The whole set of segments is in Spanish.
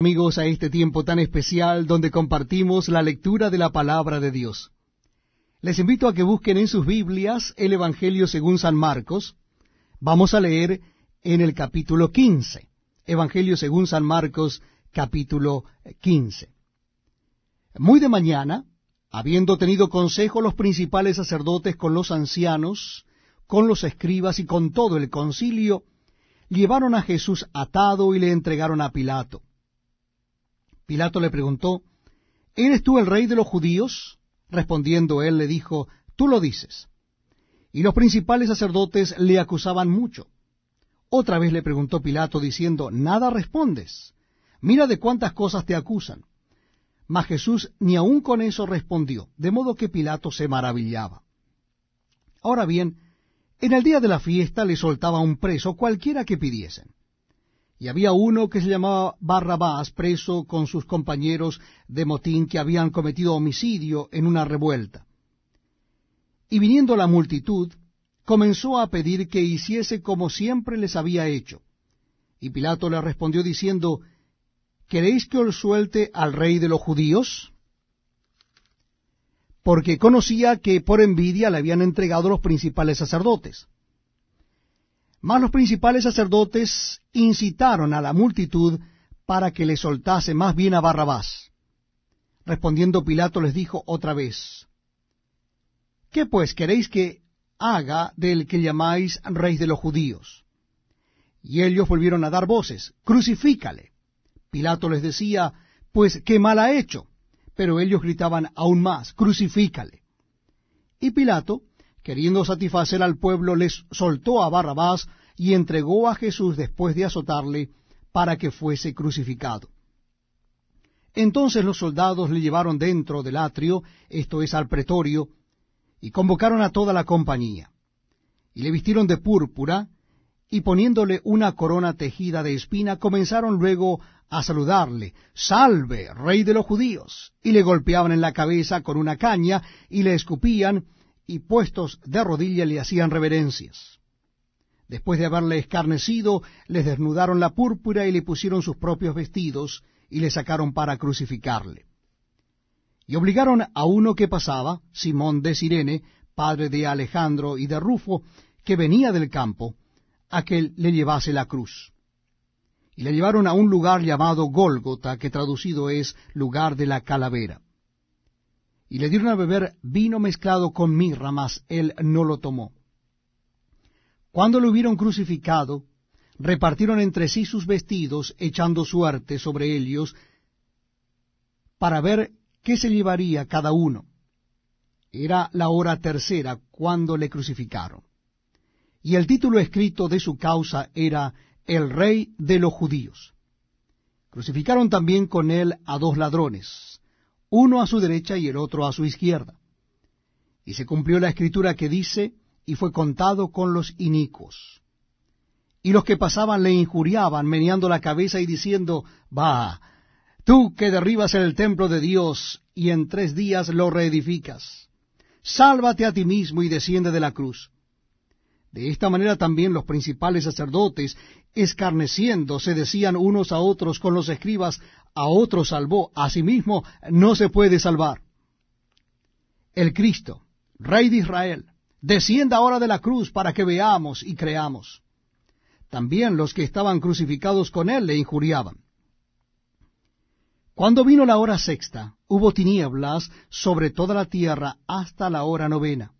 amigos a este tiempo tan especial donde compartimos la lectura de la palabra de Dios. Les invito a que busquen en sus Biblias el Evangelio según San Marcos. Vamos a leer en el capítulo 15. Evangelio según San Marcos, capítulo 15. Muy de mañana, habiendo tenido consejo los principales sacerdotes con los ancianos, con los escribas y con todo el concilio, llevaron a Jesús atado y le entregaron a Pilato. Pilato le preguntó, ¿Eres tú el rey de los judíos? Respondiendo él le dijo, Tú lo dices. Y los principales sacerdotes le acusaban mucho. Otra vez le preguntó Pilato diciendo, Nada respondes. Mira de cuántas cosas te acusan. Mas Jesús ni aun con eso respondió, de modo que Pilato se maravillaba. Ahora bien, en el día de la fiesta le soltaba un preso cualquiera que pidiesen. Y había uno que se llamaba Barrabás, preso con sus compañeros de motín que habían cometido homicidio en una revuelta. Y viniendo la multitud, comenzó a pedir que hiciese como siempre les había hecho. Y Pilato le respondió diciendo, ¿Queréis que os suelte al rey de los judíos? Porque conocía que por envidia le habían entregado los principales sacerdotes. Mas los principales sacerdotes incitaron a la multitud para que le soltase más bien a Barrabás. Respondiendo Pilato les dijo otra vez, ¿Qué pues queréis que haga del que llamáis rey de los judíos? Y ellos volvieron a dar voces, crucifícale. Pilato les decía, pues qué mal ha hecho. Pero ellos gritaban aún más, crucifícale. Y Pilato, queriendo satisfacer al pueblo, les soltó a Barrabás y entregó a Jesús después de azotarle para que fuese crucificado. Entonces los soldados le llevaron dentro del atrio, esto es al pretorio, y convocaron a toda la compañía. Y le vistieron de púrpura, y poniéndole una corona tejida de espina, comenzaron luego a saludarle, Salve, rey de los judíos, y le golpeaban en la cabeza con una caña, y le escupían, y puestos de rodilla le hacían reverencias. Después de haberle escarnecido, les desnudaron la púrpura y le pusieron sus propios vestidos y le sacaron para crucificarle. Y obligaron a uno que pasaba, Simón de Sirene, padre de Alejandro y de Rufo, que venía del campo, a que le llevase la cruz. Y le llevaron a un lugar llamado Gólgota, que traducido es lugar de la calavera y le dieron a beber vino mezclado con mirra, mas él no lo tomó. Cuando lo hubieron crucificado, repartieron entre sí sus vestidos, echando suerte sobre ellos, para ver qué se llevaría cada uno. Era la hora tercera cuando le crucificaron. Y el título escrito de su causa era El Rey de los Judíos. Crucificaron también con él a dos ladrones, uno a su derecha y el otro a su izquierda. Y se cumplió la escritura que dice, y fue contado con los inicuos. Y los que pasaban le injuriaban, meneando la cabeza y diciendo, Va, tú que derribas el templo de Dios y en tres días lo reedificas, sálvate a ti mismo y desciende de la cruz. De esta manera también los principales sacerdotes, escarneciendo, se decían unos a otros con los escribas, a otro salvó, a sí mismo no se puede salvar. El Cristo, Rey de Israel, descienda ahora de la cruz para que veamos y creamos. También los que estaban crucificados con él le injuriaban. Cuando vino la hora sexta, hubo tinieblas sobre toda la tierra hasta la hora novena.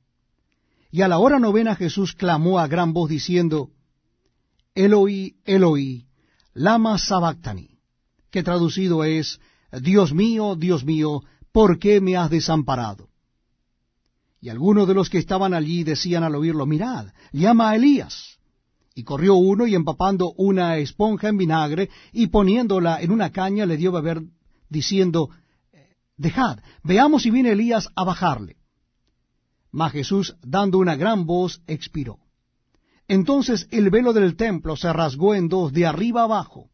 Y a la hora novena Jesús clamó a gran voz diciendo, Eloi, Eloi, lama sabactani que traducido es, Dios mío, Dios mío, ¿por qué me has desamparado? Y algunos de los que estaban allí decían al oírlo, mirad, llama a Elías. Y corrió uno y empapando una esponja en vinagre y poniéndola en una caña le dio beber, diciendo, dejad, veamos si viene Elías a bajarle. Mas Jesús, dando una gran voz, expiró. Entonces el velo del templo se rasgó en dos de arriba abajo,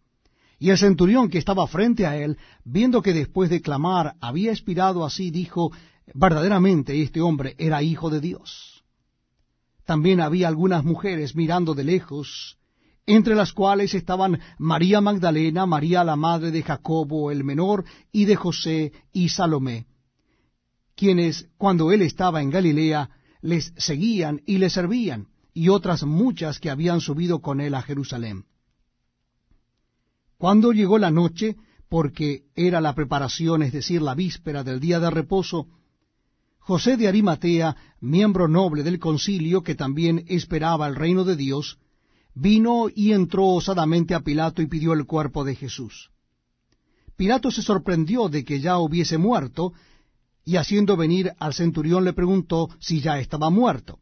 y el centurión que estaba frente a él, viendo que después de clamar había expirado así, dijo, verdaderamente este hombre era hijo de Dios. También había algunas mujeres mirando de lejos, entre las cuales estaban María Magdalena, María la madre de Jacobo el menor, y de José y Salomé, quienes, cuando él estaba en Galilea, les seguían y le servían, y otras muchas que habían subido con él a Jerusalén. Cuando llegó la noche, porque era la preparación, es decir, la víspera del día de reposo, José de Arimatea, miembro noble del concilio que también esperaba el reino de Dios, vino y entró osadamente a Pilato y pidió el cuerpo de Jesús. Pilato se sorprendió de que ya hubiese muerto, y haciendo venir al centurión le preguntó si ya estaba muerto.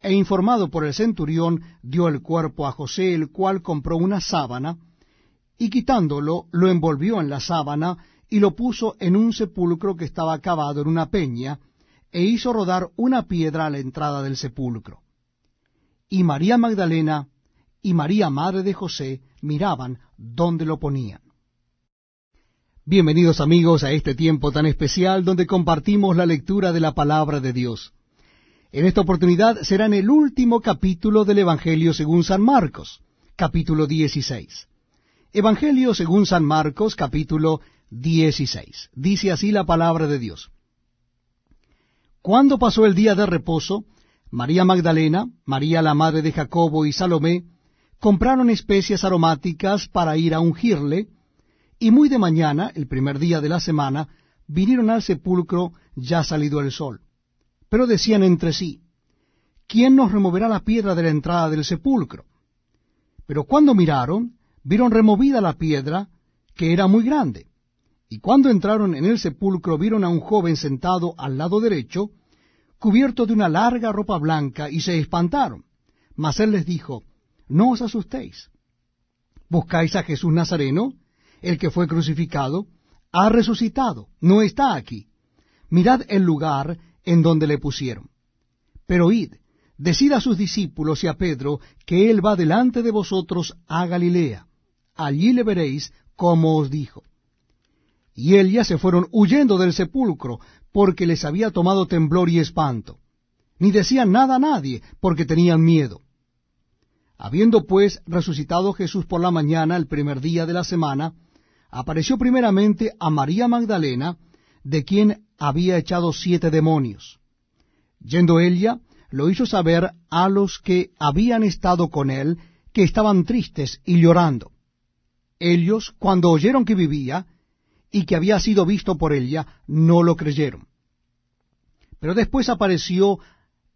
E informado por el centurión, dio el cuerpo a José, el cual compró una sábana, y quitándolo, lo envolvió en la sábana, y lo puso en un sepulcro que estaba cavado en una peña, e hizo rodar una piedra a la entrada del sepulcro. Y María Magdalena y María, madre de José, miraban dónde lo ponían. Bienvenidos amigos a este tiempo tan especial donde compartimos la lectura de la palabra de Dios. En esta oportunidad será en el último capítulo del Evangelio según San Marcos, capítulo 16. Evangelio según San Marcos, capítulo 16. Dice así la palabra de Dios. Cuando pasó el día de reposo, María Magdalena, María la madre de Jacobo y Salomé compraron especias aromáticas para ir a ungirle, y muy de mañana, el primer día de la semana, vinieron al sepulcro ya salido el sol. Pero decían entre sí, ¿quién nos removerá la piedra de la entrada del sepulcro? Pero cuando miraron, vieron removida la piedra, que era muy grande. Y cuando entraron en el sepulcro vieron a un joven sentado al lado derecho, cubierto de una larga ropa blanca, y se espantaron. Mas él les dijo, no os asustéis. Buscáis a Jesús Nazareno, el que fue crucificado, ha resucitado, no está aquí. Mirad el lugar en donde le pusieron. Pero id, decid a sus discípulos y a Pedro que él va delante de vosotros a Galilea. Allí le veréis como os dijo. Y ellas se fueron huyendo del sepulcro, porque les había tomado temblor y espanto. Ni decían nada a nadie, porque tenían miedo. Habiendo pues resucitado Jesús por la mañana, el primer día de la semana, apareció primeramente a María Magdalena, de quien había echado siete demonios. Yendo ella, lo hizo saber a los que habían estado con él, que estaban tristes y llorando. Ellos, cuando oyeron que vivía, y que había sido visto por ella, no lo creyeron. Pero después apareció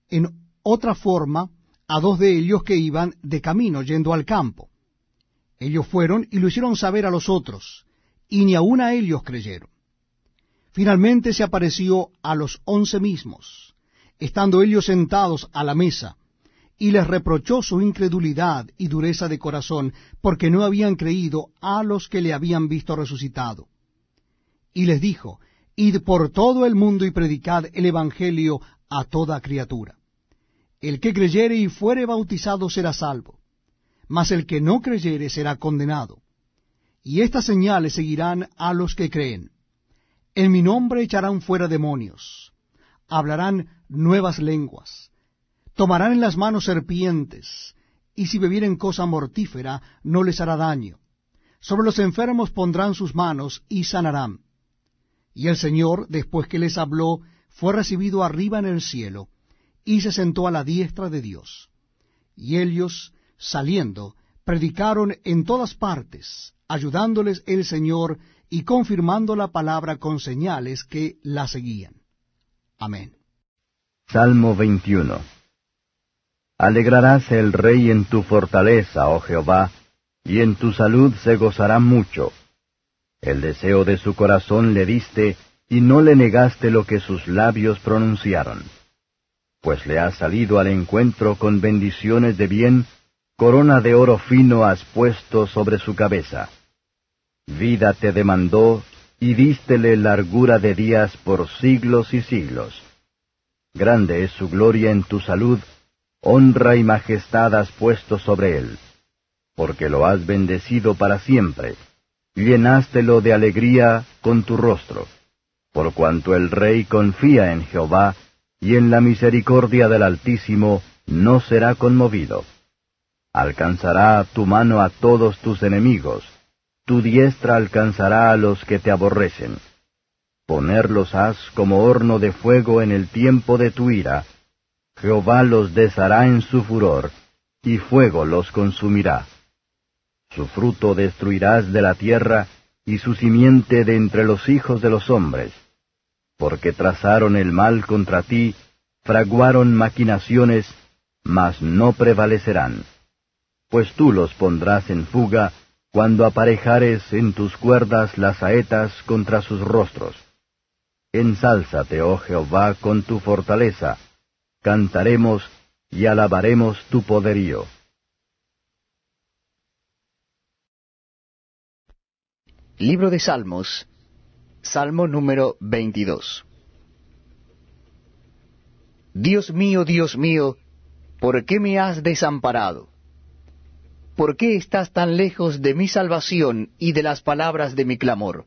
en otra forma a dos de ellos que iban de camino yendo al campo. Ellos fueron y lo hicieron saber a los otros, y ni aun a ellos creyeron. Finalmente se apareció a los once mismos, estando ellos sentados a la mesa, y les reprochó su incredulidad y dureza de corazón, porque no habían creído a los que le habían visto resucitado. Y les dijo, Id por todo el mundo y predicad el Evangelio a toda criatura. El que creyere y fuere bautizado será salvo, mas el que no creyere será condenado. Y estas señales seguirán a los que creen. En mi nombre echarán fuera demonios, hablarán nuevas lenguas, tomarán en las manos serpientes, y si bebieren cosa mortífera no les hará daño. Sobre los enfermos pondrán sus manos y sanarán. Y el Señor, después que les habló, fue recibido arriba en el cielo, y se sentó a la diestra de Dios. Y ellos, saliendo, predicaron en todas partes, ayudándoles el Señor y confirmando la palabra con señales que la seguían. Amén. Salmo 21 Alegrarás el rey en tu fortaleza, oh Jehová, y en tu salud se gozará mucho. El deseo de su corazón le diste, y no le negaste lo que sus labios pronunciaron pues le has salido al encuentro con bendiciones de bien, corona de oro fino has puesto sobre su cabeza. Vida te demandó, y dístele largura de días por siglos y siglos. Grande es su gloria en tu salud, honra y majestad has puesto sobre él, porque lo has bendecido para siempre, llenástelo de alegría con tu rostro, por cuanto el rey confía en Jehová, y en la misericordia del Altísimo no será conmovido. Alcanzará tu mano a todos tus enemigos, tu diestra alcanzará a los que te aborrecen. Ponerlos has como horno de fuego en el tiempo de tu ira. Jehová los deshará en su furor, y fuego los consumirá. Su fruto destruirás de la tierra, y su simiente de entre los hijos de los hombres. Porque trazaron el mal contra ti, fraguaron maquinaciones, mas no prevalecerán. Pues tú los pondrás en fuga, cuando aparejares en tus cuerdas las saetas contra sus rostros. Ensálzate, oh Jehová, con tu fortaleza, cantaremos y alabaremos tu poderío. Libro de Salmos, Salmo número 22. Dios mío, Dios mío, ¿por qué me has desamparado? ¿Por qué estás tan lejos de mi salvación y de las palabras de mi clamor?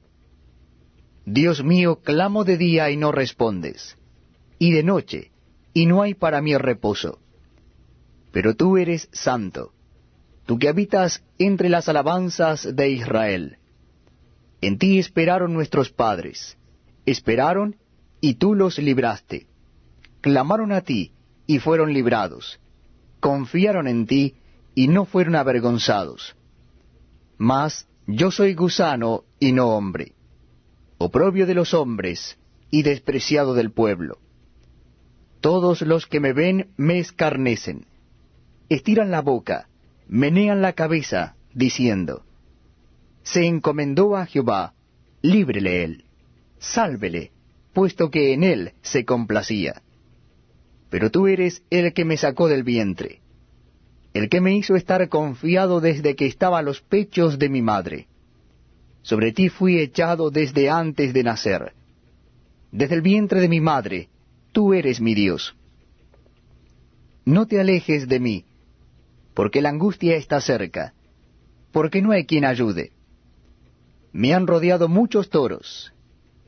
Dios mío, clamo de día y no respondes, y de noche, y no hay para mí reposo. Pero tú eres santo, tú que habitas entre las alabanzas de Israel. En ti esperaron nuestros padres, esperaron y tú los libraste. Clamaron a ti y fueron librados. Confiaron en ti y no fueron avergonzados. Mas yo soy gusano y no hombre oprobio de los hombres y despreciado del pueblo. Todos los que me ven me escarnecen, estiran la boca, menean la cabeza, diciendo, Se encomendó a Jehová, líbrele él, sálvele, puesto que en él se complacía. Pero tú eres el que me sacó del vientre, el que me hizo estar confiado desde que estaba a los pechos de mi madre. Sobre ti fui echado desde antes de nacer. Desde el vientre de mi madre, tú eres mi Dios. No te alejes de mí, porque la angustia está cerca, porque no hay quien ayude. Me han rodeado muchos toros,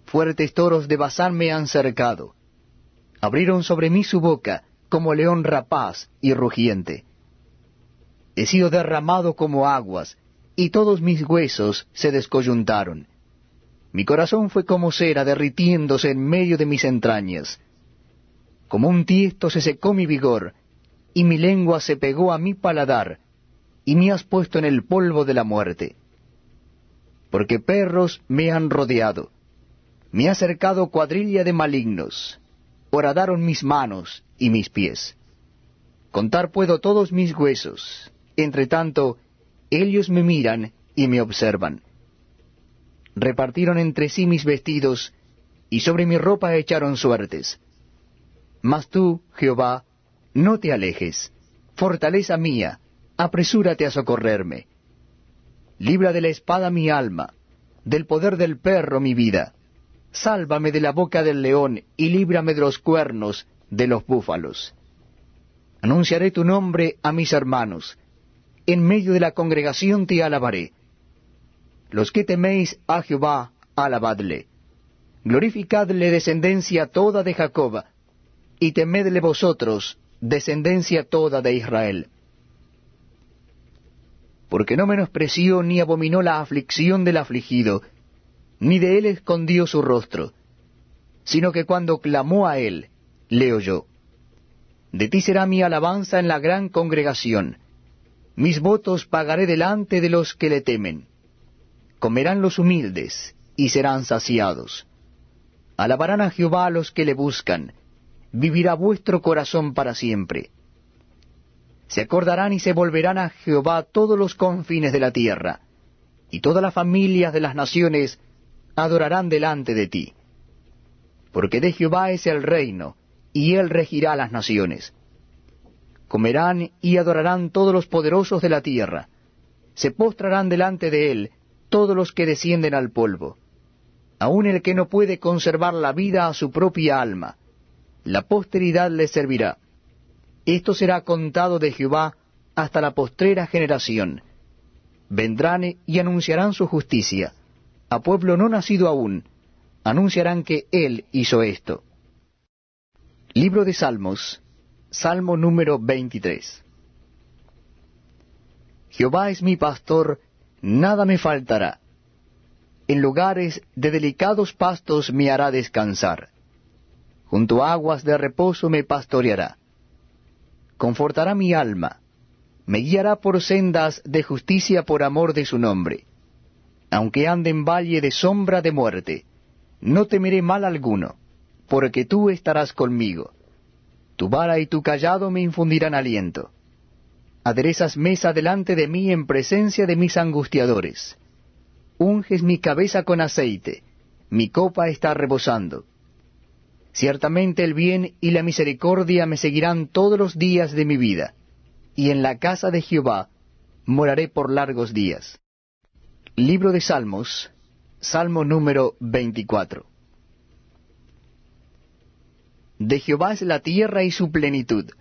fuertes toros de Bazán me han cercado. Abrieron sobre mí su boca como león rapaz y rugiente. He sido derramado como aguas, y todos mis huesos se descoyuntaron. Mi corazón fue como cera derritiéndose en medio de mis entrañas. Como un tiesto se secó mi vigor, y mi lengua se pegó a mi paladar, y me has puesto en el polvo de la muerte. Porque perros me han rodeado, me ha cercado cuadrilla de malignos, horadaron mis manos y mis pies. Contar puedo todos mis huesos, entre tanto ellos me miran y me observan. Repartieron entre sí mis vestidos, y sobre mi ropa echaron suertes. Mas tú, Jehová, no te alejes, fortaleza mía, apresúrate a socorrerme. Libra de la espada mi alma, del poder del perro mi vida. Sálvame de la boca del león y líbrame de los cuernos de los búfalos. Anunciaré tu nombre a mis hermanos en medio de la congregación te alabaré. Los que teméis a Jehová, alabadle. Glorificadle descendencia toda de Jacob, y temedle vosotros, descendencia toda de Israel. Porque no menospreció ni abominó la aflicción del afligido, ni de él escondió su rostro, sino que cuando clamó a él, le oyó. De ti será mi alabanza en la gran congregación mis votos pagaré delante de los que le temen. Comerán los humildes y serán saciados. Alabarán a Jehová los que le buscan. Vivirá vuestro corazón para siempre. Se acordarán y se volverán a Jehová todos los confines de la tierra, y todas las familias de las naciones adorarán delante de ti. Porque de Jehová es el reino, y él regirá las naciones comerán y adorarán todos los poderosos de la tierra. Se postrarán delante de él todos los que descienden al polvo. Aun el que no puede conservar la vida a su propia alma, la posteridad le servirá. Esto será contado de Jehová hasta la postrera generación. Vendrán y anunciarán su justicia. A pueblo no nacido aún, anunciarán que Él hizo esto. Libro de Salmos, Salmo número 23. Jehová es mi pastor, nada me faltará. En lugares de delicados pastos me hará descansar. Junto a aguas de reposo me pastoreará. Confortará mi alma. Me guiará por sendas de justicia por amor de su nombre. Aunque ande en valle de sombra de muerte, no temeré mal alguno, porque tú estarás conmigo. Tu vara y tu callado me infundirán aliento. Aderezas mesa delante de mí en presencia de mis angustiadores. Unges mi cabeza con aceite, mi copa está rebosando. Ciertamente el bien y la misericordia me seguirán todos los días de mi vida, y en la casa de Jehová moraré por largos días. Libro de Salmos, Salmo número 24. De Jehová es la tierra y su plenitud,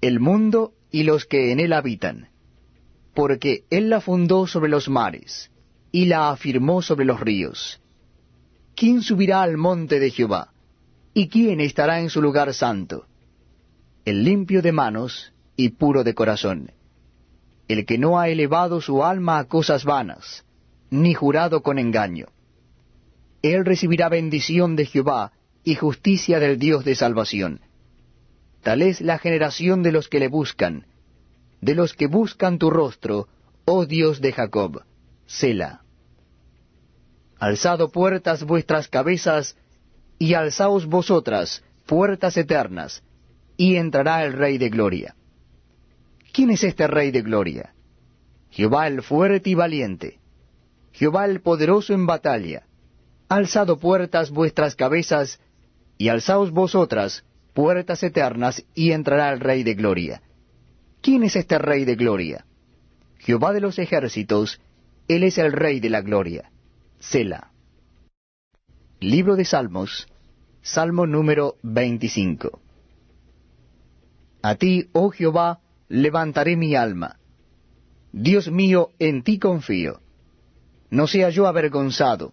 el mundo y los que en él habitan, porque él la fundó sobre los mares, y la afirmó sobre los ríos. ¿Quién subirá al monte de Jehová? ¿Y quién estará en su lugar santo? El limpio de manos y puro de corazón, el que no ha elevado su alma a cosas vanas, ni jurado con engaño. Él recibirá bendición de Jehová y justicia del Dios de salvación. Tal es la generación de los que le buscan, de los que buscan tu rostro, oh Dios de Jacob. Sela. Alzado puertas vuestras cabezas, y alzaos vosotras, puertas eternas, y entrará el Rey de Gloria. ¿Quién es este Rey de Gloria? Jehová el fuerte y valiente, Jehová el poderoso en batalla. Alzado puertas vuestras cabezas, y alzaos vosotras, puertas eternas, y entrará el Rey de Gloria. ¿Quién es este Rey de Gloria? Jehová de los ejércitos, Él es el Rey de la Gloria. Sela. Libro de Salmos, Salmo número 25. A ti, oh Jehová, levantaré mi alma. Dios mío, en ti confío. No sea yo avergonzado,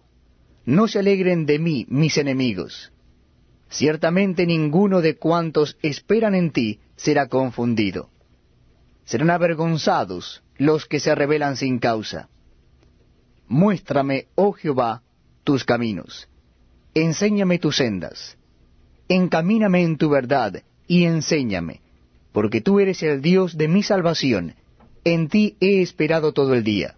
no se alegren de mí mis enemigos. Ciertamente ninguno de cuantos esperan en ti será confundido. Serán avergonzados los que se rebelan sin causa. Muéstrame, oh Jehová, tus caminos. Enséñame tus sendas. Encamíname en tu verdad y enséñame, porque tú eres el Dios de mi salvación. En ti he esperado todo el día.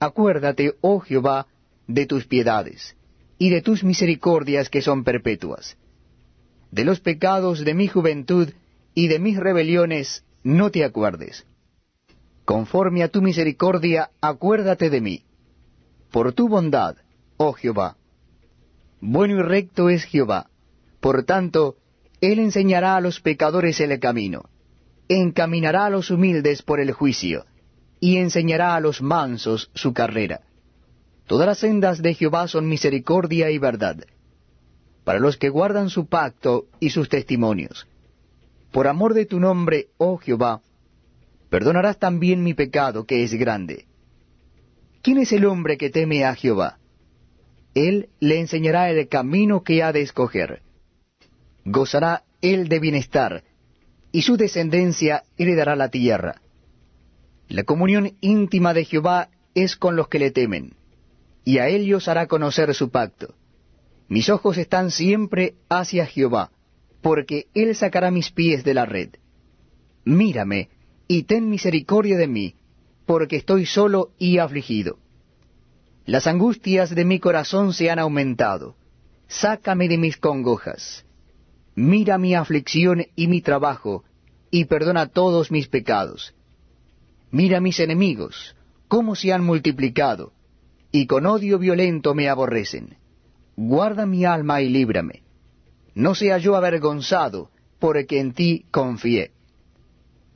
Acuérdate, oh Jehová, de tus piedades y de tus misericordias que son perpetuas. De los pecados de mi juventud y de mis rebeliones no te acuerdes. Conforme a tu misericordia, acuérdate de mí. Por tu bondad, oh Jehová. Bueno y recto es Jehová. Por tanto, Él enseñará a los pecadores el camino. Encaminará a los humildes por el juicio, y enseñará a los mansos su carrera. Todas las sendas de Jehová son misericordia y verdad, para los que guardan su pacto y sus testimonios. Por amor de tu nombre, oh Jehová, perdonarás también mi pecado, que es grande. ¿Quién es el hombre que teme a Jehová? Él le enseñará el camino que ha de escoger. Gozará él de bienestar, y su descendencia heredará la tierra. La comunión íntima de Jehová es con los que le temen y a ellos hará conocer su pacto. Mis ojos están siempre hacia Jehová, porque él sacará mis pies de la red. Mírame, y ten misericordia de mí, porque estoy solo y afligido. Las angustias de mi corazón se han aumentado. Sácame de mis congojas. Mira mi aflicción y mi trabajo, y perdona todos mis pecados. Mira mis enemigos, cómo se han multiplicado y con odio violento me aborrecen. Guarda mi alma y líbrame. No sea yo avergonzado, porque en ti confié.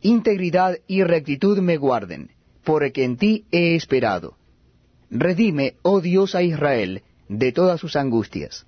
Integridad y rectitud me guarden, porque en ti he esperado. Redime, oh Dios, a Israel de todas sus angustias.